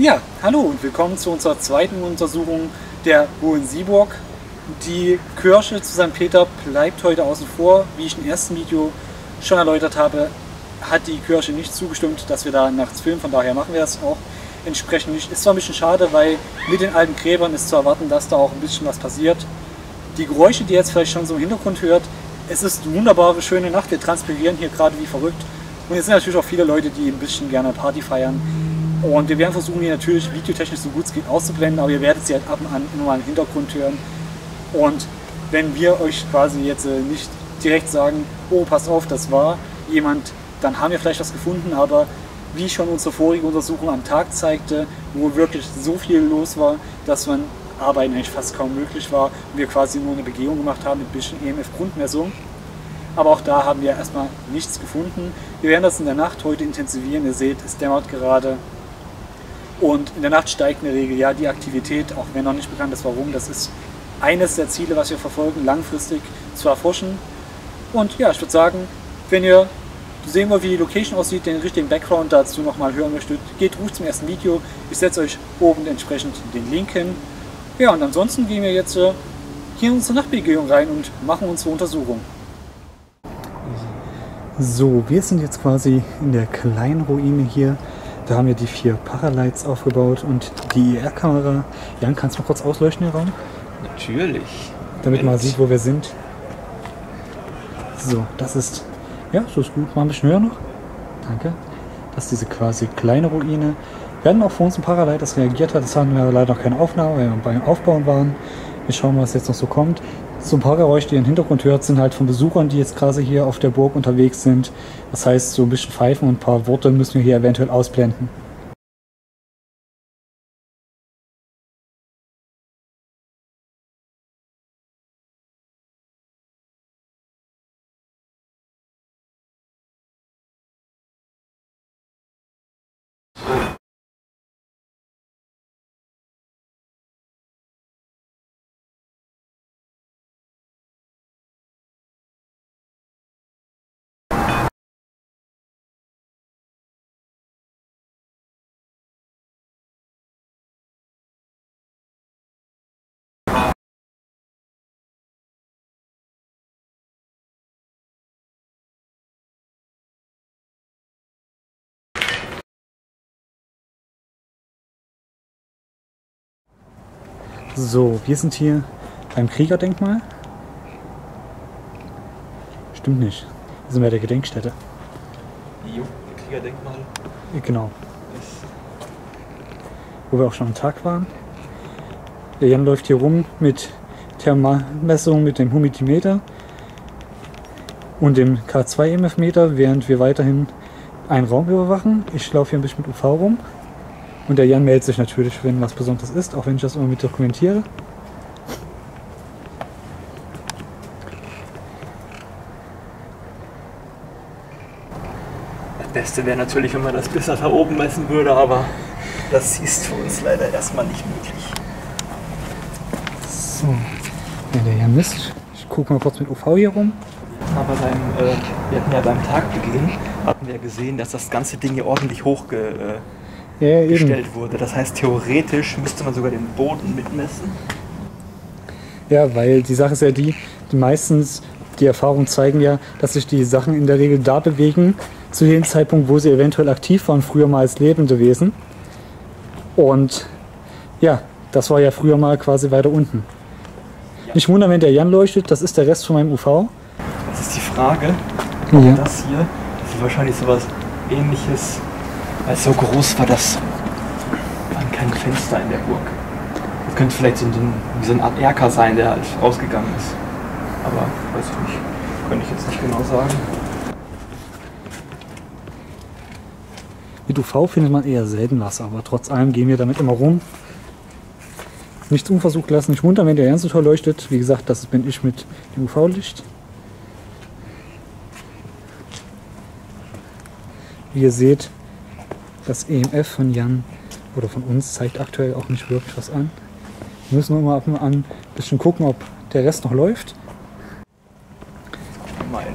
Ja, hallo und willkommen zu unserer zweiten Untersuchung der Hohensieburg. Die Kirche zu St. Peter bleibt heute außen vor. Wie ich im ersten Video schon erläutert habe, hat die Kirche nicht zugestimmt, dass wir da nachts filmen. Von daher machen wir das auch entsprechend nicht. Ist zwar ein bisschen schade, weil mit den alten Gräbern ist zu erwarten, dass da auch ein bisschen was passiert. Die Geräusche, die ihr jetzt vielleicht schon so im Hintergrund hört, es ist eine wunderbare, schöne Nacht. Wir transpirieren hier gerade wie verrückt. Und es sind natürlich auch viele Leute, die ein bisschen gerne Party feiern. Und wir werden versuchen, hier natürlich videotechnisch so gut es geht auszublenden, aber ihr werdet sie halt ab und an immer mal im Hintergrund hören. Und wenn wir euch quasi jetzt äh, nicht direkt sagen, oh, pass auf, das war jemand, dann haben wir vielleicht was gefunden, aber wie schon unsere vorige Untersuchung am Tag zeigte, wo wirklich so viel los war, dass man Arbeiten eigentlich fast kaum möglich war und wir quasi nur eine Begehung gemacht haben mit ein bisschen EMF-Grundmessung. Aber auch da haben wir erstmal nichts gefunden. Wir werden das in der Nacht heute intensivieren. Ihr seht, es dämmert gerade. Und in der Nacht steigt in der Regel ja die Aktivität, auch wenn noch nicht bekannt ist warum. Das ist eines der Ziele, was wir verfolgen, langfristig zu erforschen. Und ja, ich würde sagen, wenn ihr sehen wollt, wie die Location aussieht, den richtigen Background dazu nochmal hören möchtet, geht ruhig zum ersten Video. Ich setze euch oben entsprechend den Link hin. Ja, und ansonsten gehen wir jetzt äh, hier in unsere Nachtbegehung rein und machen unsere Untersuchung. So, wir sind jetzt quasi in der kleinen Ruine hier. Da haben wir die vier Paralights aufgebaut und die IR-Kamera. Jan, kannst du mal kurz ausleuchten den Raum? Natürlich. Damit man sieht, wo wir sind. So, das ist. Ja, so ist gut. Mal ein bisschen höher noch. Danke. Das ist diese quasi kleine Ruine. Wir hatten auch vor uns ein Paralight, das reagiert hat. Das hatten wir leider noch keine Aufnahme, weil wir beim Aufbauen waren. Wir schauen mal, was jetzt noch so kommt. So ein paar Geräusche, die ihr im Hintergrund hört, sind halt von Besuchern, die jetzt gerade hier auf der Burg unterwegs sind. Das heißt, so ein bisschen Pfeifen und ein paar Worte müssen wir hier eventuell ausblenden. So, wir sind hier beim Kriegerdenkmal. Stimmt nicht. Wir sind bei der Gedenkstätte. Jo, Kriegerdenkmal. Genau. Wo wir auch schon am Tag waren. Der Jan läuft hier rum mit Thermalmessung mit dem Humidimeter und dem K2-EMF-Meter, während wir weiterhin einen Raum überwachen. Ich laufe hier ein bisschen mit UV rum. Und der Jan meldet sich natürlich, wenn was Besonderes ist, auch wenn ich das immer mit dokumentiere. Das Beste wäre natürlich, wenn man das bis da oben messen würde, aber das ist für uns leider erstmal nicht möglich. So, ja, der Jan misst. Ich gucke mal kurz mit UV hier rum. Aber beim, äh, wir hatten ja beim Tagbeginn, hatten wir gesehen, dass das ganze Ding hier ordentlich hochgestellt Ja, ja, eben. wurde. Das heißt, theoretisch müsste man sogar den Boden mitmessen. Ja, weil die Sache ist ja die, die meistens, die Erfahrungen zeigen ja, dass sich die Sachen in der Regel da bewegen, zu dem Zeitpunkt, wo sie eventuell aktiv waren, früher mal als lebende Wesen. Und ja, das war ja früher mal quasi weiter unten. Nicht wundern, wenn der Jan leuchtet, das ist der Rest von meinem UV. Das ist die Frage. Ja. Das hier, das ist wahrscheinlich sowas ähnliches. Weil so groß war, das waren keine Fenster in der Burg. Das könnte vielleicht so ein, so eine Art Erker sein, der halt rausgegangen ist. Aber weiß ich nicht. Könnte ich jetzt nicht genau sagen. Mit UV findet man eher selten was, aber trotz allem gehen wir damit immer rum. Nichts unversucht lassen, nicht wundern, wenn der so toll leuchtet. Wie gesagt, das bin ich mit dem UV-Licht. Wie ihr seht, das EMF von Jan oder von uns zeigt aktuell auch nicht wirklich was an. Wir müssen nur mal ab und an ein bisschen gucken, ob der Rest noch läuft. Meine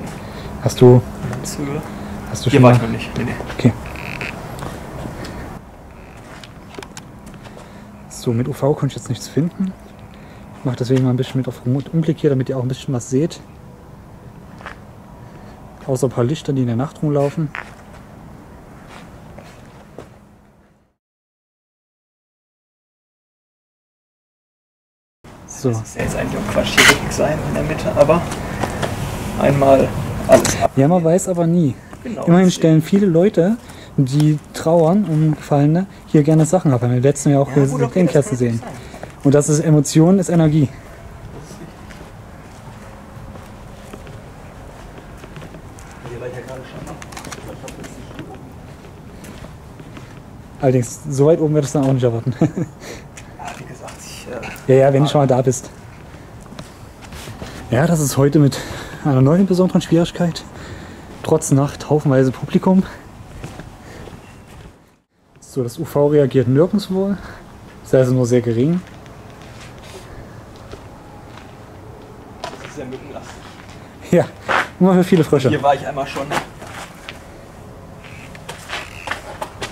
Hast du, Landshöhe. hast du Hier schon war mal, ich noch nicht. Nee, nee. Okay. So, mit UV konnte ich jetzt nichts finden. Ich mache deswegen mal ein bisschen mit auf Umblick hier, damit ihr auch ein bisschen was seht. Außer ein paar Lichter, die in der Nacht rumlaufen. So. Das ist ja jetzt eigentlich auch Quatsch, hier wirklich sein in der Mitte, aber einmal alles ab. Ja, man weiß aber nie. Genau, Immerhin stellen viele Leute, die trauern um Gefallene, hier gerne Sachen ab. Wir haben im letzten Jahr auch Ja, gut, okay, kann sehen. sein. Und das ist Emotion, ist Energie. Allerdings, so weit oben wird es dann auch nicht erwarten. Ja, wie gesagt, ich. Äh, ja, ja, wenn du schon mal da bist. Ja, das ist heute mit einer neuen besonderen Schwierigkeit. Trotz Nacht haufenweise Publikum. So, das UV reagiert nirgendwo. Das ist also nur sehr gering. das ist ja mückenlastig. Ja, immer für viele Frösche. Hier war ich einmal schon.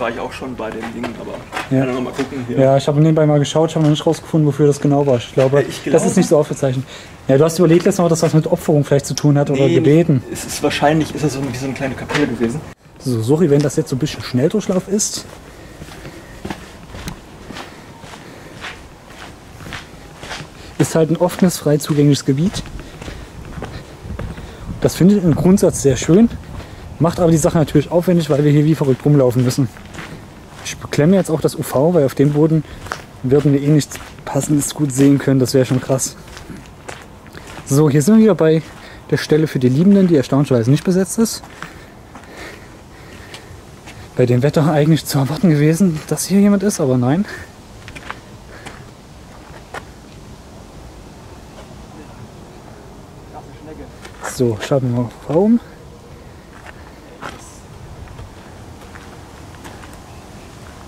War ich auch schon bei den Dingen, aber Ja. kann ja noch mal gucken hier. Ja, ich habe nebenbei mal geschaut, ich habe noch nicht rausgefunden, wofür das genau war. Ich glaube, ich das glaube- ist nicht so aufgezeichnet. Ja, du hast überlegt letztes Mal, dass das was mit Opferung vielleicht zu tun hat oder Nee, Gebeten. Es ist wahrscheinlich ist es so wie so eine kleine Kapelle gewesen. So, sorry, wenn das jetzt so ein bisschen Schnelldurchlauf ist. Ist halt ein offenes, frei zugängliches Gebiet. Das finde ich im Grundsatz sehr schön. Macht aber die Sache natürlich aufwendig, weil wir hier wie verrückt rumlaufen müssen. Beklemme jetzt auch das UV, weil auf dem Boden würden wir eh nichts Passendes gut sehen können. Das wäre schon krass. So, hier sind wir wieder bei der Stelle für die Liebenden, die erstaunlicherweise nicht besetzt ist bei dem Wetter eigentlich zu erwarten gewesen, dass hier jemand ist, aber nein. So, schauen wir mal Raum.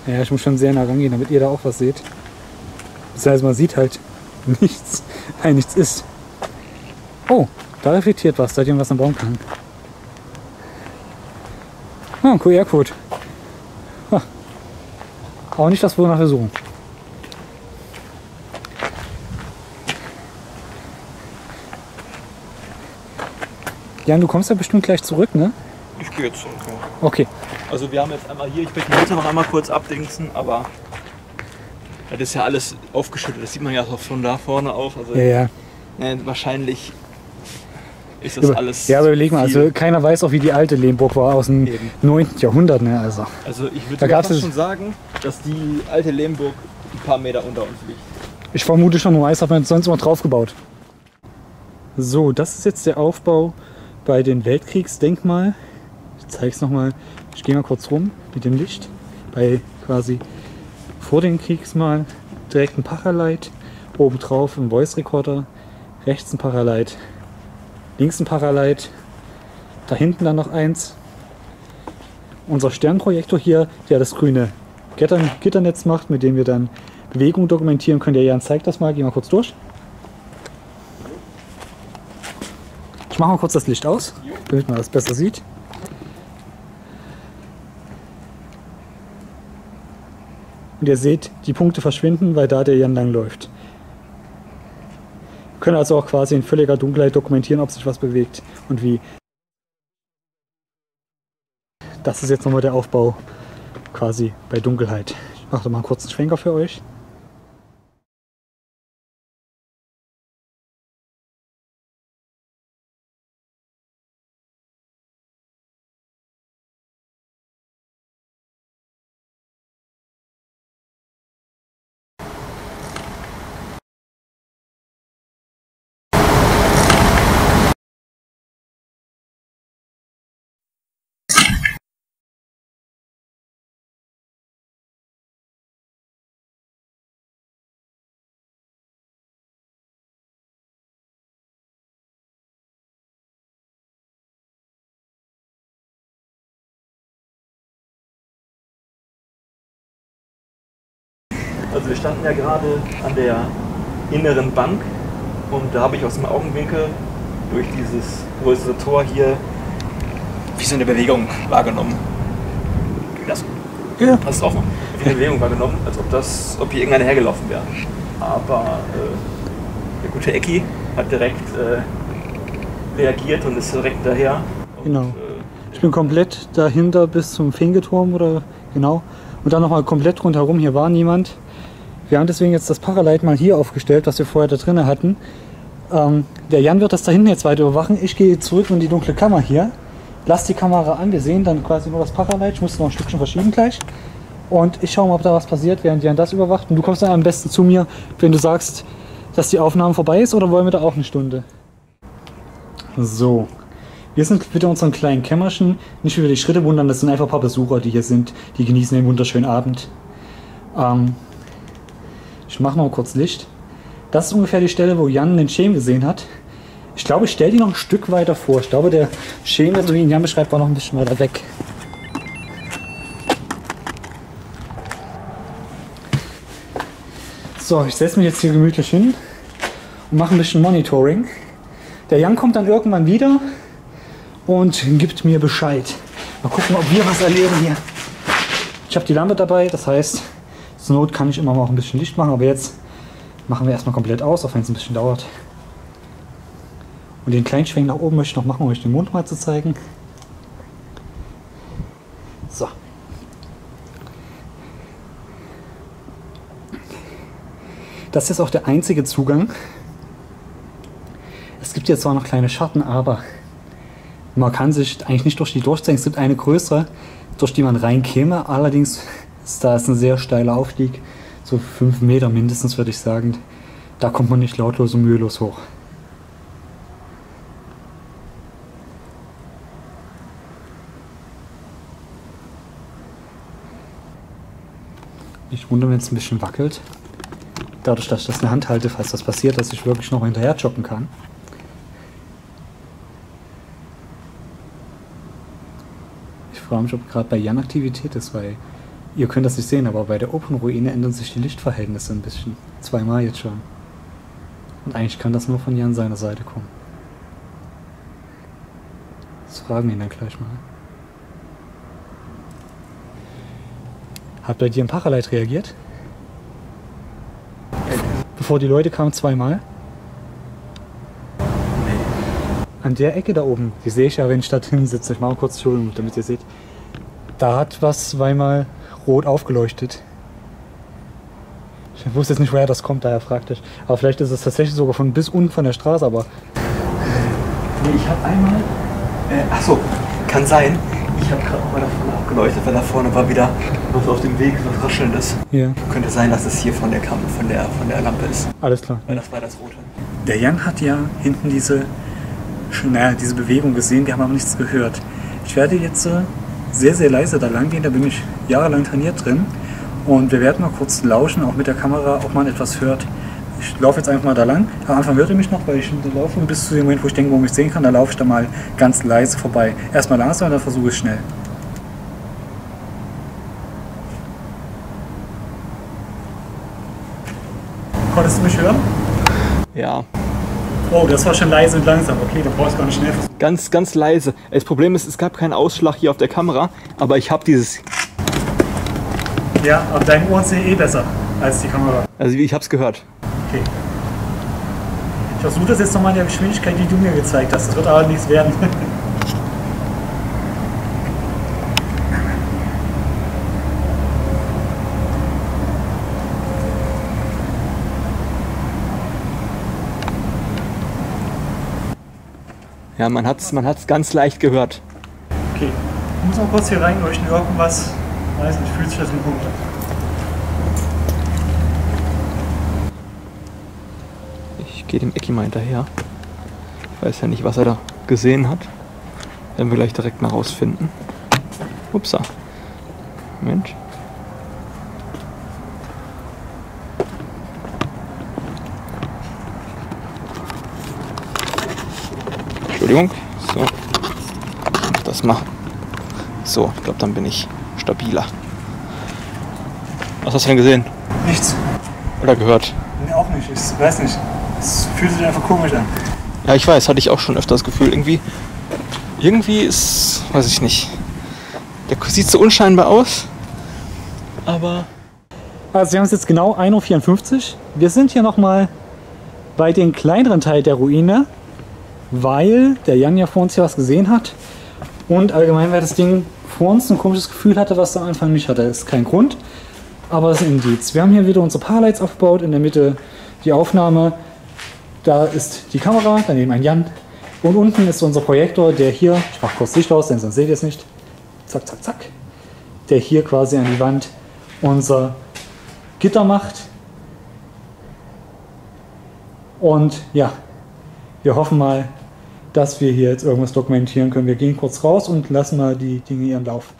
Ja, ich muss schon sehr nah rangehen, damit ihr da auch was seht. Das heißt, man sieht halt nichts, weil nichts ist. Oh, da reflektiert was, da hat jemand was am Baum gehangen. Ah, ein QR-Code. Ah. Auch nicht das, wonach wir suchen. Jan, du kommst ja bestimmt gleich zurück, ne? Ich gehe jetzt zurück. Ja. Okay. Also wir haben jetzt einmal hier, ich möchte die Mutter noch einmal kurz abdingsen, aber das ist ja alles aufgeschüttet. Das sieht man ja auch von da vorne auch. Also Ja, ja. äh, wahrscheinlich ist das alles. ja, aber überleg mal, also keiner weiß auch, wie die alte Lehmburg war aus dem Eben. 9. Jahrhundert, ne? Also. Also ich Da würde es- schon sagen, dass die alte Lehmburg ein paar Meter unter uns liegt. Ich vermute schon, Weiß hat man sonst immer drauf gebaut. So, das ist jetzt der Aufbau bei den Weltkriegsdenkmal. Zeige es nochmal. Ich gehe mal kurz rum mit dem Licht. Bei quasi vor dem Kriegsmal direkt ein Paralite. Oben drauf ein Voice Recorder. Rechts ein Paralite. Links ein Paralite. Da hinten dann noch eins. Unser Sternprojektor hier, der das grüne Gitter Gitternetz macht, mit dem wir dann Bewegung dokumentieren können. Der Jan zeigt das mal. Geh mal kurz durch. Ich mache mal kurz das Licht aus, damit man das besser sieht. Und ihr seht, die Punkte verschwinden, weil da der Jan lang läuft. Wir können also auch quasi in völliger Dunkelheit dokumentieren, ob sich was bewegt und wie. Das ist jetzt nochmal der Aufbau quasi bei Dunkelheit. Ich mache mal einen kurzen Schwenker für euch. Also wir standen ja gerade an der inneren Bank und da habe ich aus dem Augenwinkel durch dieses größere Tor hier wie so eine Bewegung wahrgenommen. Das Ja. passt auch noch. Auf keine Bewegung wahrgenommen, als ob das, ob hier irgendeiner hergelaufen wäre. Aber äh, der gute Ecki hat direkt äh, reagiert und ist direkt daher. Genau. Und, äh, Ich bin komplett dahinter bis zum Fingeturm oder genau. Und dann nochmal komplett rundherum. Hier war niemand. Wir haben deswegen jetzt das Paralight mal hier aufgestellt, was wir vorher da drinnen hatten. Ähm, der Jan wird das da hinten jetzt weiter überwachen. Ich gehe zurück in die dunkle Kammer hier. Lass die Kamera an. Wir sehen dann quasi nur das Paralight. Ich muss noch ein Stückchen verschieben gleich. Und ich schaue mal, ob da was passiert, während Jan das überwacht. Und du kommst dann am besten zu mir, wenn du sagst, dass die Aufnahme vorbei ist. Oder wollen wir da auch eine Stunde? So. Wir sind wieder in unserem kleinen Kämmerchen. Nicht über die Schritte wundern, das sind einfach ein paar Besucher, die hier sind. Die genießen den wunderschönen Abend. Ähm, ich mache noch kurz Licht. Das ist ungefähr die Stelle, wo Jan den Schem gesehen hat. Ich glaube, ich stelle die noch ein Stück weiter vor. Ich glaube, der Schem, so wie ihn Jan beschreibt, war noch ein bisschen weiter weg. So, ich setze mich jetzt hier gemütlich hin und mache ein bisschen Monitoring. Der Jan kommt dann irgendwann wieder und gibt mir Bescheid. Mal gucken, ob wir was erleben hier. Ich habe die Lampe dabei, das heißt, zur Not kann ich immer auch ein bisschen Licht machen, aber jetzt machen wir erstmal komplett aus, auch wenn es ein bisschen dauert. Und den kleinen Schwenk nach oben möchte ich noch machen, um euch den Mond mal zu zeigen. So. Das ist auch der einzige Zugang. Es gibt jetzt zwar noch kleine Schatten, aber man kann sich eigentlich nicht durch die durchzeigen. Es gibt eine größere, durch die man reinkäme. Allerdings da ist ein sehr steiler Aufstieg, so fünf Meter mindestens, würde ich sagen. Da kommt man nicht lautlos und mühelos hoch. Ich wundere, wenn es ein bisschen wackelt. Dadurch, dass ich das in der Hand halte, falls das passiert, dass ich wirklich noch hinterher joggen kann. Ich frage mich, ob gerade bei Jan Aktivität ist, weil ihr könnt das nicht sehen, aber bei der Open-Ruine ändern sich die Lichtverhältnisse ein bisschen. Zweimal jetzt schon. Und eigentlich kann das nur von Jan seiner Seite kommen. Das fragen wir ihn dann gleich mal. Hat bei dir ein Paraleit reagiert? Bevor die Leute kamen, zweimal? An der Ecke da oben, die sehe ich ja, wenn ich da drin sitze. Ich mache mal kurz Entschuldigung, damit ihr seht. Da hat was zweimal rot aufgeleuchtet. Ich wusste jetzt nicht, woher das kommt, daher fragte ich. Aber vielleicht ist es tatsächlich sogar von bis unten von der Straße, aber Nee, ich habe einmal. Äh, ach so, kann sein. Ich habe gerade mal davon abgeleuchtet, weil da vorne war wieder was auf dem Weg, was raschelndes. hier. Könnte sein, dass es hier von der Kam von der von der Lampe ist. Alles klar. Weil das war das Rote. Der Jan hat ja hinten diese, naja, diese Bewegung gesehen, wir haben aber nichts gehört. Ich werde jetzt äh, sehr, sehr leise da lang gehen, da bin ich jahrelang trainiert drin. Und wir werden mal kurz lauschen, auch mit der Kamera, ob man etwas hört. Ich laufe jetzt einfach mal da lang. Am Anfang hört ihr mich noch, weil ich laufe und bis zu dem Moment, wo ich denke, wo ich mich sehen kann, da laufe ich da mal ganz leise vorbei. Erstmal langsam und dann versuche ich schnell. Konntest du mich hören? Ja, Oh, das war schon leise und langsam. Okay, da brauchst du gar nicht schnell ganz, ganz leise. Das Problem ist, es gab keinen Ausschlag hier auf der Kamera, aber ich habe dieses. Ja, aber deine Ohren sind eh besser als die Kamera. Also ich habe es gehört. Okay. Ich versuche das jetzt nochmal in der Geschwindigkeit, die du mir gezeigt hast. Das wird aber nichts werden. Ja, man hat's, man hat's ganz leicht gehört. Okay. Ich muss noch kurz hier reinleuchten, irgendwas. Weiß nicht, fühlt sich das ein Punkt an. Ich gehe dem Ecki mal hinterher. Ich weiß ja nicht, was er da gesehen hat. Werden wir gleich direkt mal rausfinden. Upsa. Mensch. Entschuldigung. So. Das mal. So, ich glaube, dann bin ich stabiler. Was hast du denn gesehen? Nichts. Oder gehört? Nee, auch nicht. Ich weiß nicht. Es fühlt sich einfach komisch an. Ja, ich weiß, hatte ich auch schon öfter das Gefühl. Irgendwie, irgendwie ist, weiß ich nicht. Der sieht so unscheinbar aus, aber Also wir haben es jetzt genau 1.54 Uhr. Wir sind hier nochmal bei den kleineren Teil der Ruine, weil der Jan ja vor uns hier was gesehen hat. Und allgemein, weil das Ding vor uns ein komisches Gefühl hatte, was es am Anfang nicht hatte. Das ist kein Grund, aber es ist ein Indiz. Wir haben hier wieder unsere Parlights aufgebaut, in der Mitte die Aufnahme. Da ist die Kamera, daneben ein Jan. Und unten ist unser Projektor, der hier, ich mache kurz Licht aus, denn sonst seht ihr es nicht. Zack, zack, zack. Der hier quasi an die Wand unser Gitter macht. Und ja, wir hoffen mal, dass wir hier jetzt irgendwas dokumentieren können. Wir gehen kurz raus und lassen mal die Dinge ihren Lauf.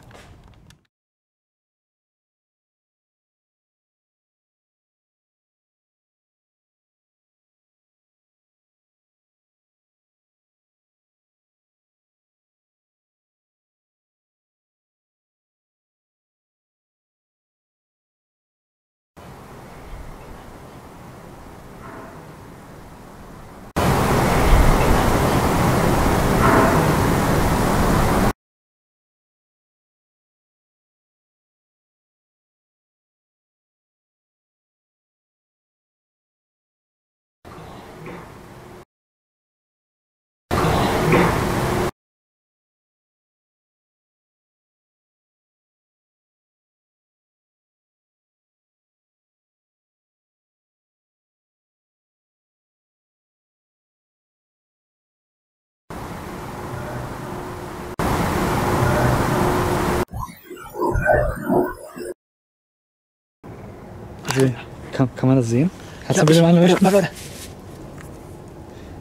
Also, kann, kann man das sehen? Kannst Ja, du bitte mal ich- anleuchten? ja, warte.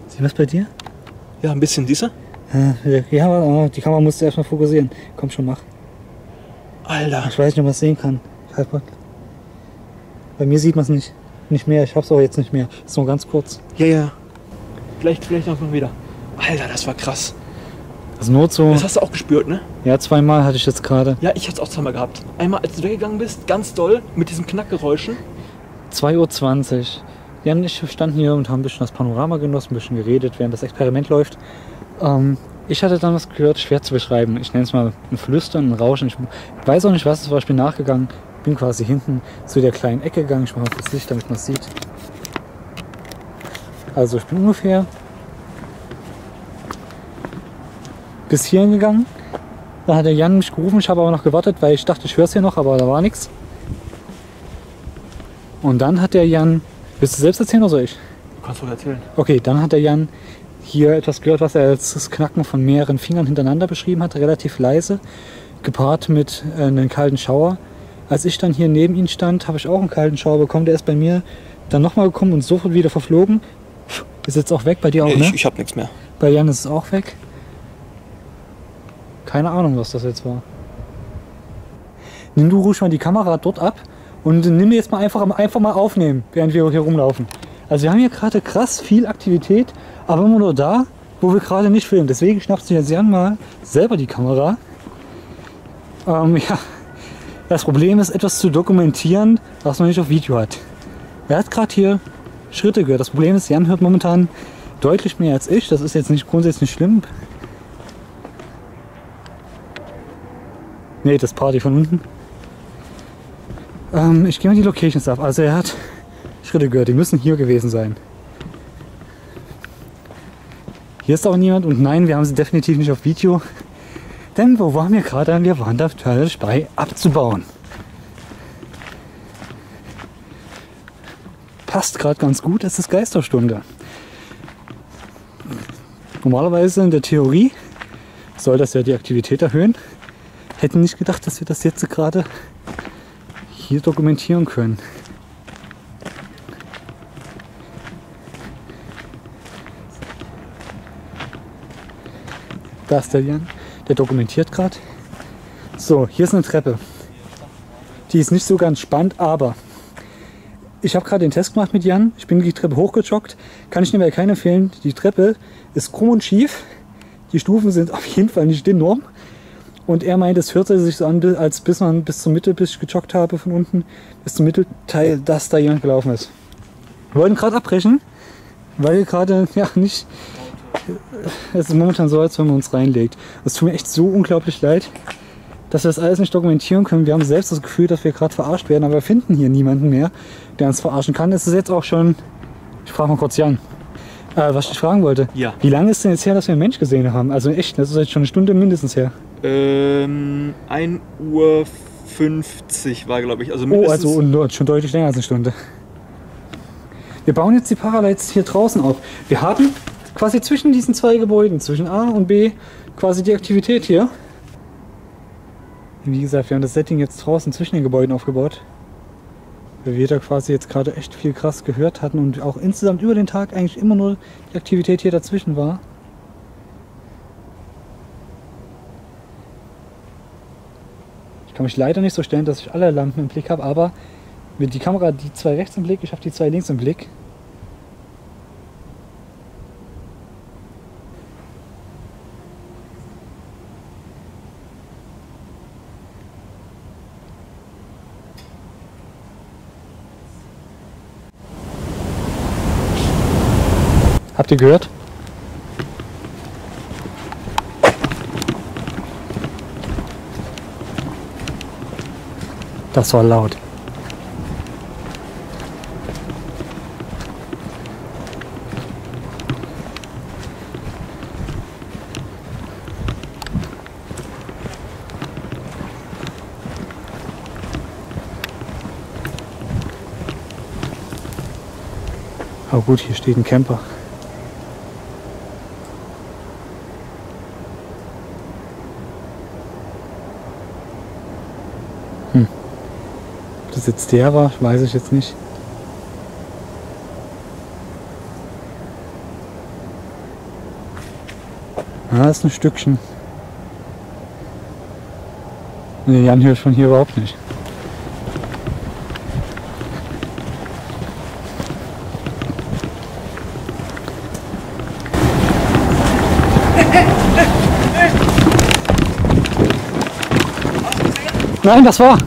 Sieh was bei dir? Ja, ein bisschen dieser. Ja, oh, die Kamera musst du erstmal fokussieren. Komm schon, mach. Alter. Ich weiß nicht, ob man es sehen kann. Bei mir sieht man es nicht. Nicht mehr. Ich hab's auch jetzt nicht mehr. Ist nur ganz kurz. Ja, ja. Vielleicht, vielleicht noch mal wieder. Alter, das war krass. Also nur so. Das hast du auch gespürt, ne? Ja, zweimal hatte ich jetzt gerade. Ja, ich hatte es auch zweimal gehabt. Einmal, als du weggegangen bist, ganz doll, mit diesen Knackgeräuschen. 2.20 Uhr. Jan und ich standen hier und haben ein bisschen das Panorama genossen, ein bisschen geredet, während das Experiment läuft. Ähm, ich hatte dann was gehört, schwer zu beschreiben. Ich nenne es mal ein Flüstern, ein Rauschen. Ich weiß auch nicht, was es war. Ich bin nachgegangen, bin quasi hinten zu der kleinen Ecke gegangen. Ich mache mal das Licht, damit man es sieht. Also ich bin ungefähr bis hierhin gegangen. Da hat der Jan mich gerufen. Ich habe aber noch gewartet, weil ich dachte, ich höre es hier noch, aber da war nichts. Und dann hat der Jan. Willst du selbst erzählen oder soll ich? Du kannst wohl erzählen. Okay, dann hat der Jan hier etwas gehört, was er als das Knacken von mehreren Fingern hintereinander beschrieben hat, relativ leise, gepaart mit äh, einem kalten Schauer. Als ich dann hier neben ihm stand, habe ich auch einen kalten Schauer bekommen. Der ist bei mir dann nochmal gekommen und sofort wieder verflogen. Ist jetzt auch weg, bei dir auch, ne? Ich, ich hab nichts mehr. Bei Jan ist es auch weg. Keine Ahnung, was das jetzt war. Nimm du ruhig mal die Kamera dort ab und nimm jetzt mal einfach, einfach mal aufnehmen, während wir hier rumlaufen. Also wir haben hier gerade krass viel Aktivität, aber immer nur da, wo wir gerade nicht filmen. Deswegen schnappst du jetzt Jan mal selber die Kamera. Ähm, ja, das Problem ist, etwas zu dokumentieren, was man nicht auf Video hat. Er hat gerade hier Schritte gehört. Das Problem ist, Jan hört momentan deutlich mehr als ich. Das ist jetzt nicht grundsätzlich schlimm. Nee, das Party von unten. Ähm, ich gehe mal die Locations ab. Also er hat Schritte gehört. Die müssen hier gewesen sein. Hier ist auch niemand und nein, wir haben sie definitiv nicht auf Video. Denn wo waren wir gerade? Wir waren da bei abzubauen. Passt gerade ganz gut, es ist Geisterstunde. Normalerweise in der Theorie soll das ja die Aktivität erhöhen. Hätten nicht gedacht, dass wir das jetzt gerade hier dokumentieren können. Da ist der Jan, der dokumentiert gerade. So, hier ist eine Treppe. Die ist nicht so ganz spannend, aber ich habe gerade den Test gemacht mit Jan. Ich bin die Treppe hochgejoggt. Kann ich dir keinen empfehlen. Die Treppe ist krumm und schief. Die Stufen sind auf jeden Fall nicht enorm. Und er meint, es hörte sich so an, als bis man bis zur Mitte, bis ich gejoggt habe von unten, bis zum Mittelteil, dass da jemand gelaufen ist. Wir wollten gerade abbrechen, weil wir gerade ja nicht. Es ist momentan so, als wenn man uns reinlegt. Es tut mir echt so unglaublich leid, dass wir das alles nicht dokumentieren können. Wir haben selbst das Gefühl, dass wir gerade verarscht werden, aber wir finden hier niemanden mehr, der uns verarschen kann. Es ist jetzt auch schon, ich frage mal kurz Jan, äh, was ich fragen wollte. Ja. Wie lange ist denn jetzt her, dass wir einen Mensch gesehen haben? Also echt, das ist jetzt schon eine Stunde mindestens her. Ähm, 1 Uhr 50 war, glaube ich. Also Oh, also schon deutlich länger als eine Stunde. Wir bauen jetzt die Paralights hier draußen auf. Wir haben quasi zwischen diesen zwei Gebäuden, zwischen A und B, quasi die Aktivität hier. Wie gesagt, wir haben das Setting jetzt draußen zwischen den Gebäuden aufgebaut. Weil wir da quasi jetzt gerade echt viel krass gehört hatten und auch insgesamt über den Tag eigentlich immer nur die Aktivität hier dazwischen war. Kann mich leider nicht so stellen, dass ich alle Lampen im Blick habe, aber mit die Kamera die zwei rechts im Blick, ich habe die zwei links im Blick. Habt ihr gehört? Das war laut. Aber gut, hier steht ein Camper. Jetzt der war, weiß ich jetzt nicht. Ah, ist ein Stückchen. Nee, Jan ich von hier überhaupt nicht. Nein, das war.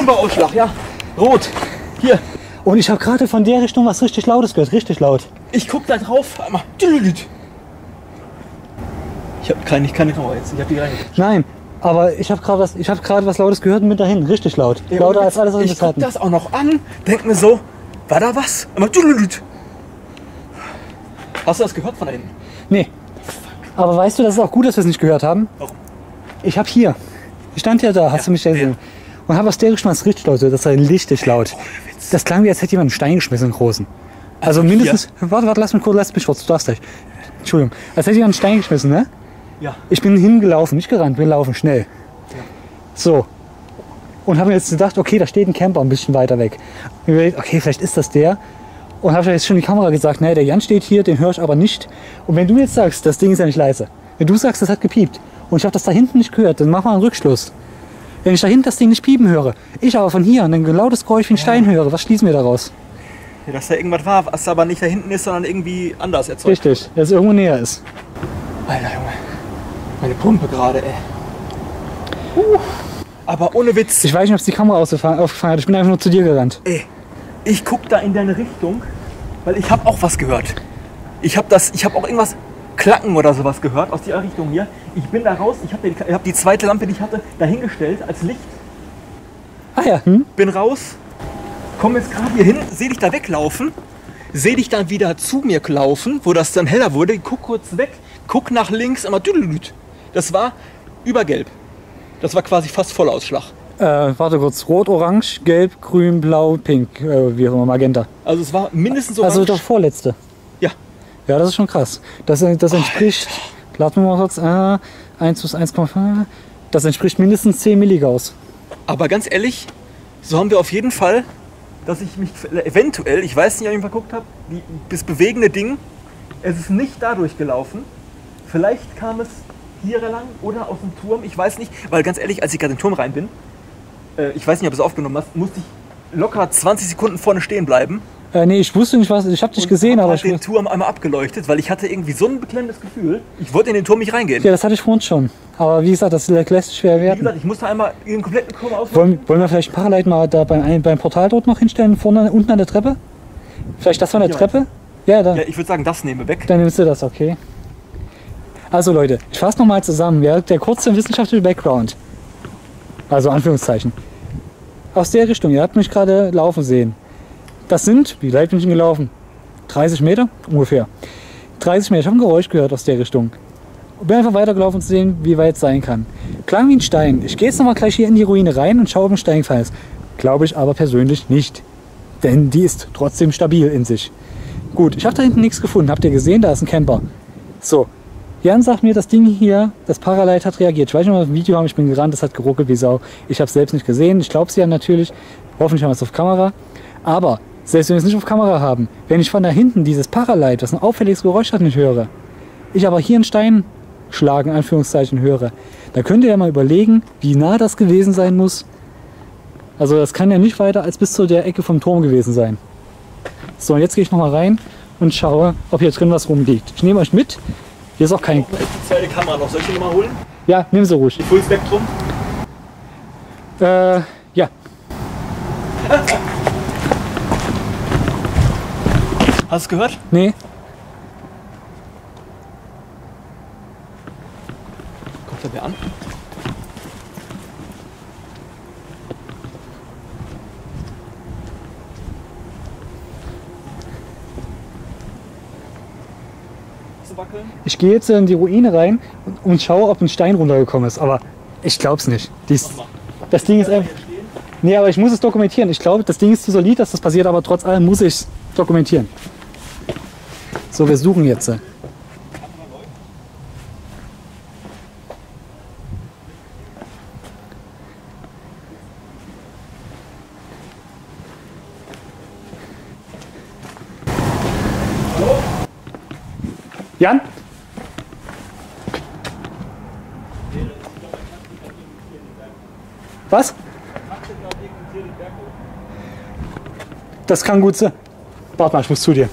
Viererausschlag. Viererausschlag, ja. Rot. Hier. Und ich habe gerade von der Richtung was richtig Lautes gehört, richtig laut. Ich guck da drauf. Einmal. Ich habe keine, keine Kamera jetzt. Ich habe die rein. Nein, aber ich habe gerade was, ich habe gerade was Lautes gehört und mit dahin, richtig laut. Ja, Lauter als alles, was Ich bis guck hatten. das auch noch an. Denk mir so, war da was? Einmal. Hast du das gehört von da hinten? Nee. Aber weißt du, das ist auch gut, dass wir es nicht gehört haben? Warum? Ich habe hier, ich stand ja da, hast Ja, du mich ja ja. Und habe aus der geschmeißt richtig laut, das war richtig laut. Das klang wie, als hätte jemand einen Stein geschmissen, einen großen. Also, mindestens, warte, warte, lass mich kurz, lass mich kurz, du darfst gleich. Entschuldigung. Als hätte jemand einen Stein geschmissen, ne? Ja. Ich bin hingelaufen, nicht gerannt, bin laufen, schnell. So. Und habe mir jetzt gedacht, okay, da steht ein Camper ein bisschen weiter weg. Und überlegt, okay, vielleicht ist das der. Und habe jetzt schon die Kamera gesagt, naja, der Jan steht hier, den höre ich aber nicht. Und wenn du jetzt sagst, das Ding ist ja nicht leise, wenn du sagst, das hat gepiept und ich habe das da hinten nicht gehört, dann mach mal einen Rückschluss. Wenn ich da hinten das Ding nicht piepen höre, ich aber von hier und ein lautes Geräusch wie ein Stein höre, was schließen wir daraus? Ja, dass da irgendwas war, was aber nicht da hinten ist, sondern irgendwie anders erzeugt. Richtig, dass es irgendwo näher ist. Alter Junge. Meine Pumpe gerade, ey. Uh, aber ohne Witz. Ich weiß nicht, ob es die Kamera aufgefangen hat, ich bin einfach nur zu dir gerannt. Ey, ich guck da in deine Richtung, weil ich habe auch was gehört. Ich habe das, ich habe auch irgendwas klacken oder sowas gehört aus der Richtung hier. Ich bin da raus, ich habe hab die zweite Lampe, die ich hatte, dahingestellt als Licht. Ah ja, hm? Bin raus, komme jetzt gerade hier hin, sehe dich da weglaufen, sehe dich dann wieder zu mir laufen, wo das dann heller wurde, guck kurz weg, guck nach links, immer düdelüt. Das war übergelb. Das war quasi fast Vollausschlag. Äh, warte kurz, rot, orange, gelb, grün, blau, pink, äh, wie auch immer, magenta. Also es war mindestens orange. Also doch vorletzte. Ja. Das ist schon krass. Das, das entspricht, laden wir mal kurz, äh, 1 plus 1,5, das entspricht mindestens 10 Milligauss. Aber ganz ehrlich, so haben wir auf jeden Fall, dass ich mich eventuell, ich weiß nicht, ob ich ihn verguckt habe, die- das bewegende Ding, es ist nicht dadurch gelaufen. Vielleicht kam es hier lang oder aus dem Turm, ich weiß nicht, weil ganz ehrlich, als ich gerade im Turm rein bin, äh, ich weiß nicht, ob du es aufgenommen hast, musste ich locker 20 Sekunden vorne stehen bleiben. Äh, nee, ich wusste nicht was, ich habe dich und gesehen, hab aber halt ich den Turm einmal abgeleuchtet, weil ich hatte irgendwie so ein beklemmendes Gefühl. Ich wollte in den Turm nicht reingehen. ja, das hatte ich vorhin schon. Aber wie gesagt, das lässt sich schwer Wie werten. gesagt, ich musste einmal den kompletten Turm ausmachen. Wollen, wollen wir vielleicht Paralight mal da beim, beim Portal dort noch hinstellen, vorne unten an der Treppe? Vielleicht das von der Ja. Treppe? Ja, dann, Ja, ich würde sagen, das nehme weg. dann nimmst du das, okay. Also Leute, ich fasse nochmal zusammen. Ja, der kurze wissenschaftliche Background. Also Anführungszeichen. Aus der Richtung, ihr habt mich gerade laufen sehen. Das sind, wie weit bin ich gelaufen? 30 Meter ungefähr. 30 Meter, ich habe ein Geräusch gehört aus der Richtung. Bin einfach weitergelaufen zu sehen, wie weit es sein kann. Klang wie ein Stein. Ich gehe jetzt nochmal gleich hier in die Ruine rein und schaue, ob ein Stein gefallen ist. Glaube ich aber persönlich nicht. Denn die ist trotzdem stabil in sich. Gut, ich habe da hinten nichts gefunden. Habt ihr gesehen? Da ist ein Camper. So, Jan sagt mir, das Ding hier, das Paralight hat reagiert. Ich weiß nicht, ob wir ein Video haben, ich bin gerannt, das hat geruckelt wie Sau. Ich habe es selbst nicht gesehen. Ich glaube es ja natürlich. Hoffentlich haben wir es auf Kamera. Aber selbst wenn wir es nicht auf Kamera haben, wenn ich von da hinten dieses Paralight, das ein auffälliges Geräusch hat, nicht höre, ich aber hier einen Stein schlagen, Anführungszeichen, höre, da könnt ihr ja mal überlegen, wie nah das gewesen sein muss. Also das kann ja nicht weiter als bis zu der Ecke vom Turm gewesen sein. So, und jetzt gehe ich nochmal rein und schaue, ob hier drin was rumliegt. Ich nehme euch mit. Hier ist auch kein... Ist die zweite Kamera noch? Soll ich die nochmal holen? Ja, nimm sie ruhig. Die Full Spectrum? Äh, ja. Hast du gehört? Nee. Kommt da wer an? Ich gehe jetzt in die Ruine rein und, schaue, ob ein Stein runtergekommen ist. Aber ich glaube es nicht. Dies, das Ding ist einfach... Nee, aber ich muss es dokumentieren. Ich glaube, das Ding ist zu solid, dass das passiert, aber trotz allem muss ich es dokumentieren. So, wir suchen jetzt. Jan? Was? Das kann gut sein. Warte mal, ich muss zu dir.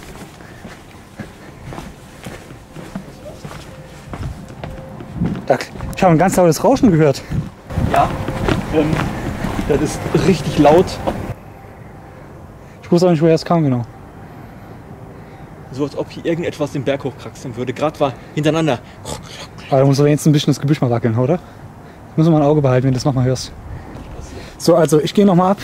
Ich habe ein ganz lautes Rauschen gehört. Ja. Ähm, das ist richtig laut. Ich wusste auch nicht, woher es kam genau. So als ob hier irgendetwas den Berg hochkraxeln würde. Gerade war hintereinander. Aber da muss aber jetzt ein bisschen das Gebüsch mal wackeln, oder? Muss man ein Auge behalten, wenn du das nochmal hörst. So, also ich gehe nochmal ab.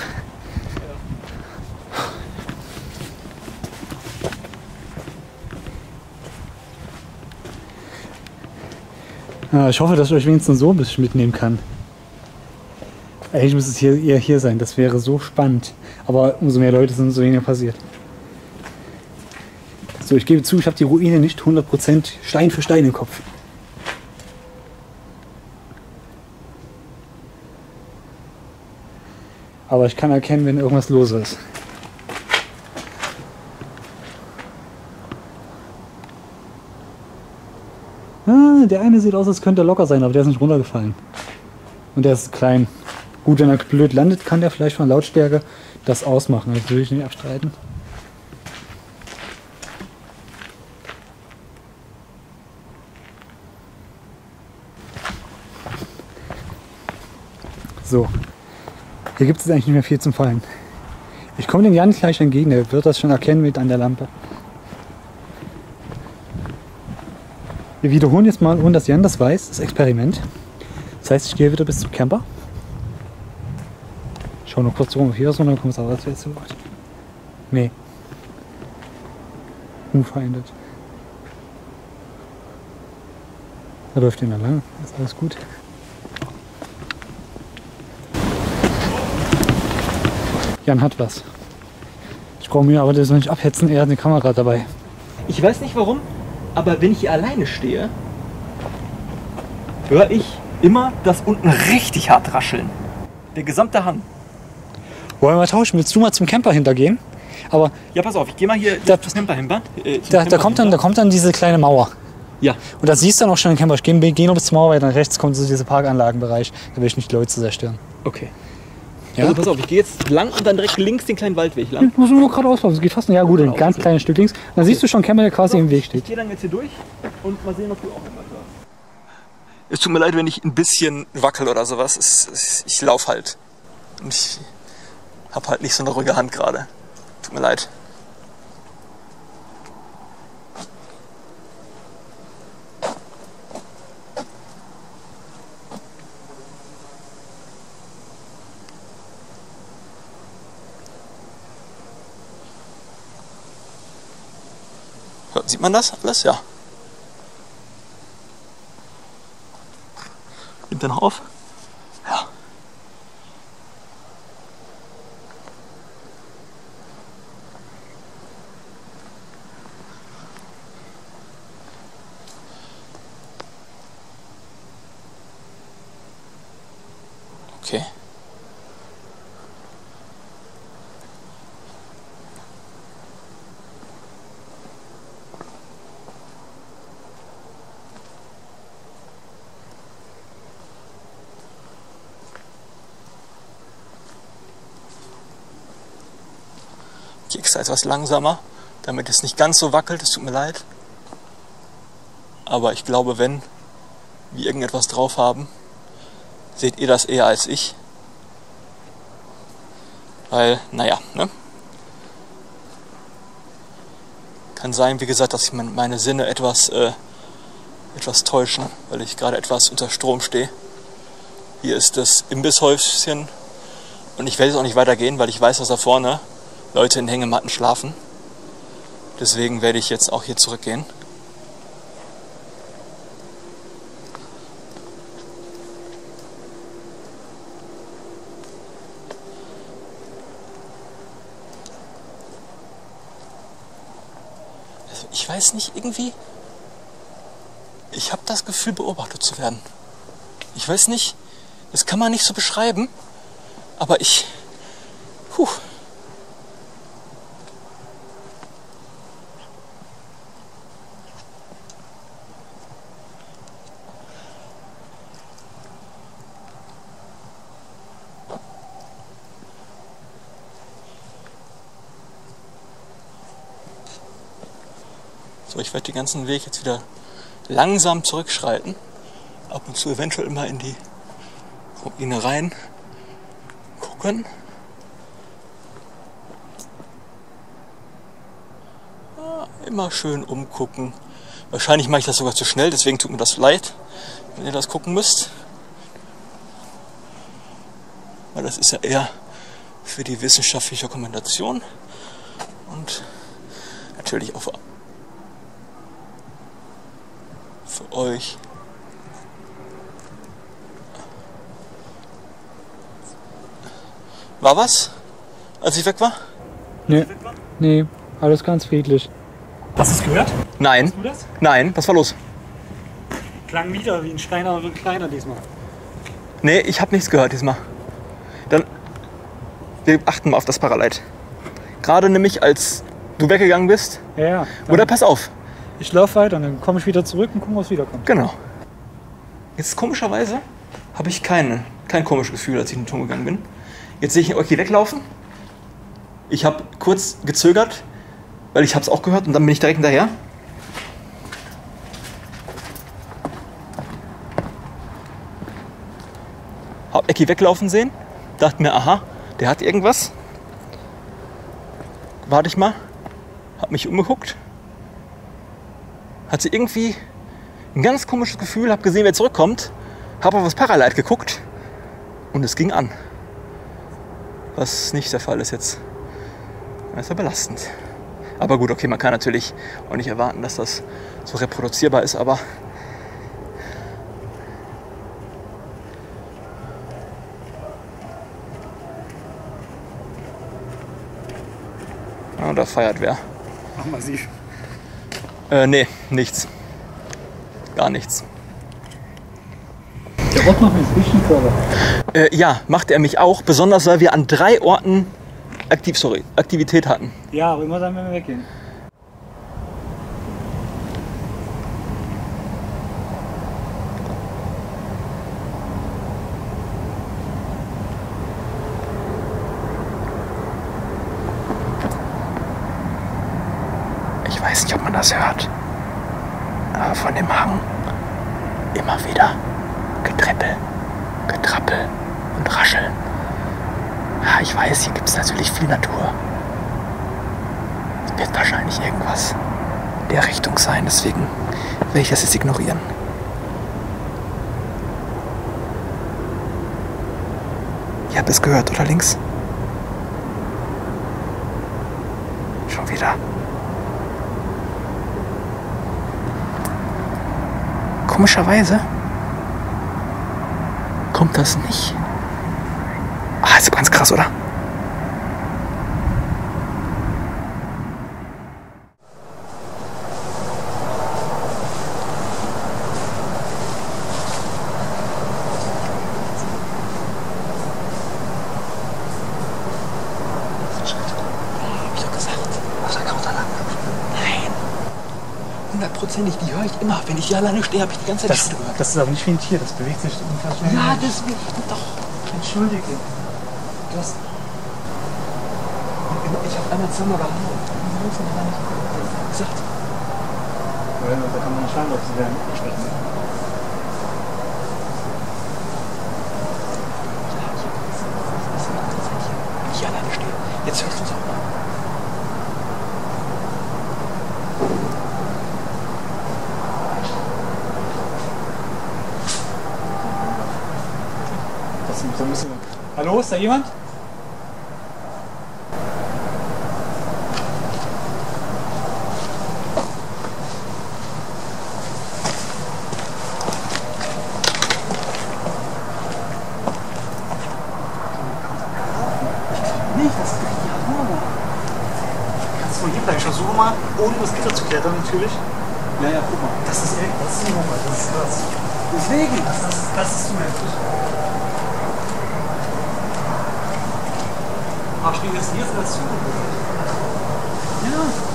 Ja, ich hoffe, dass ich euch wenigstens so ein bisschen mitnehmen kann. Eigentlich müsste es hier eher hier sein, das wäre so spannend. Aber umso mehr Leute sind, umso weniger passiert. So, ich gebe zu, ich habe die Ruine nicht 100% Stein für Stein im Kopf. Aber ich kann erkennen, wenn irgendwas los ist. Ah, der eine sieht aus, als könnte er locker sein, aber der ist nicht runtergefallen. Und der ist klein. Gut, wenn er blöd landet, kann der vielleicht von Lautstärke das ausmachen. Das will ich nicht abstreiten. So. Hier gibt es eigentlich nicht mehr viel zum Fallen. Ich komme dem Jan gleich entgegen, der wird das schon erkennen mit an der Lampe. Wir wiederholen jetzt mal, ohne dass Jan das weiß, das Experiment. Das heißt, ich gehe wieder bis zum Camper. Schau noch kurz rum, hier ist, und dann kommt es aber jetzt zu weit. Nee. Unverändert. Da läuft ihn lang. Ist alles gut. Jan hat was. Ich brauche mir aber das noch nicht abhetzen, er hat eine Kamera dabei. Ich weiß nicht warum, aber wenn ich hier alleine stehe, höre ich immer das unten richtig hart rascheln. Der gesamte Hang. Wollen wir mal tauschen? Willst du mal zum Camper hintergehen? Aber Ja, pass auf, ich gehe mal hier Da- das Camper hin, äh, zum da, da, kommt dann, da hinter. kommt dann diese kleine Mauer. Ja, Und da siehst du dann auch schon den Camper. Ich gehe geh nur bis zur Mauer, weil dann rechts kommt so dieser Parkanlagenbereich. Da will ich nicht die Leute zu sehr stören. okay. Ja? Also pass auf, ich gehe jetzt lang und dann direkt links den kleinen Waldweg lang. Du musst nur gerade auslaufen. Es geht fast, ja gut, ein ganz kleines Stück links. Dann siehst du schon Camper, der quasi im Weg Ich steht. gehe dann jetzt hier durch und mal sehen, ob du auch etwas hörst. Es tut mir leid, wenn ich ein bisschen wackel oder sowas. Es, es, ich laufe halt. Und ich habe halt nicht so eine ruhige Hand gerade. Tut mir leid. Sieht man das alles? Ja. Nimmt er noch auf? Ja. Okay. Extra etwas langsamer, damit es nicht ganz so wackelt. Es tut mir leid. Aber ich glaube, wenn wir irgendetwas drauf haben, seht ihr das eher als ich. Weil, naja, ne? Kann sein, wie gesagt, dass ich mein- meine Sinne etwas, äh, etwas täuschen, weil ich gerade etwas unter Strom stehe. Hier ist das Imbisshäuschen und ich werde jetzt auch nicht weitergehen, weil ich weiß, dass da vorne Leute in Hängematten schlafen. Deswegen werde ich jetzt auch hier zurückgehen. Also ich weiß nicht, irgendwie. Ich habe das Gefühl, beobachtet zu werden. Ich weiß nicht, das kann man nicht so beschreiben, aber ich. Puh. So, ich werde den ganzen Weg jetzt wieder langsam zurückschreiten. Ab und zu eventuell mal in die Ruine rein gucken. Ja, immer schön umgucken. Wahrscheinlich mache ich das sogar zu schnell, deswegen tut mir das leid, wenn ihr das gucken müsst. Weil das ist ja eher für die wissenschaftliche Dokumentation und natürlich auch für für euch. War was, als ich weg war? Nee, nee, alles ganz friedlich. Hast du es gehört? Nein. Du das? Nein, was war los? Klang wieder wie ein Steiner, wie ein kleiner diesmal. Nee, ich habe nichts gehört diesmal. Dann, wir achten mal auf das Paraleit. Gerade nämlich, als du weggegangen bist. Ja, ja. Oder pass auf. Ich laufe weiter und dann komme ich wieder zurück und gucke, was wiederkommt. Genau. Jetzt komischerweise habe ich keine, kein komisches Gefühl, als ich in den Turm gegangen bin. Jetzt sehe ich Oki weglaufen. Ich habe kurz gezögert, weil ich habe es auch gehört und dann bin ich direkt hinterher. Hab Ecki weglaufen sehen, dachte mir, aha, der hat irgendwas. Warte ich mal, hab mich umgeguckt, hatte irgendwie ein ganz komisches Gefühl, habe gesehen, wer zurückkommt, habe auf das Paralight geguckt und es ging an. Was nicht der Fall ist jetzt. Das ist ja belastend. Aber gut, okay, man kann natürlich auch nicht erwarten, dass das so reproduzierbar ist, aber Ja, da feiert wer. Ach, massiv. Äh, nee, nichts. Gar nichts. Der Ort macht bisschen Körper. Äh, ja, machte er mich auch, besonders weil wir an drei Orten aktiv, sorry, Aktivität hatten. Ja, aber immer dann, wenn wir weggehen. Ich weiß nicht, ob man das hört. Aber von dem Hang immer wieder Getrippel, Getrappel und Rascheln. Ja, ich weiß, hier gibt es natürlich viel Natur. Es wird wahrscheinlich irgendwas in der Richtung sein, deswegen werde ich das jetzt ignorieren. Ihr habt es gehört, oder links? Schon wieder. Komischerweise kommt das nicht. Ah, ist ganz krass, oder? Hab ich doch gesagt. Was er kommt da lang? Nein. Hundertprozentig, die höre ich immer. Wenn ich hier alleine stehe, habe ich die ganze Zeit Das, gehört. das ist aber nicht wie ein Tier, das bewegt sich schnell. Ja, deswegen doch. Entschuldige. Du hast. Ich habe einmal zweimal gehauen. Du denn da nicht? Gesagt. Da kann man schauen, ob sie werden sprechen. Wenn ich hier alleine stehe. Jetzt hörst du es auch mal. Das so ein bisschen. Hallo, ist da jemand? Nicht, das ist ja Hammer. Kannst du mal hier bleiben? Ich versuche mal, ohne das Gitter zu klettern natürlich. Ja, ja, guck mal. Das ist echt, das ist ein Hammer, das ist krass. Deswegen, das, das, ist- das ist zu heftig. Ach, steht jetzt hier ist das zu. Ja.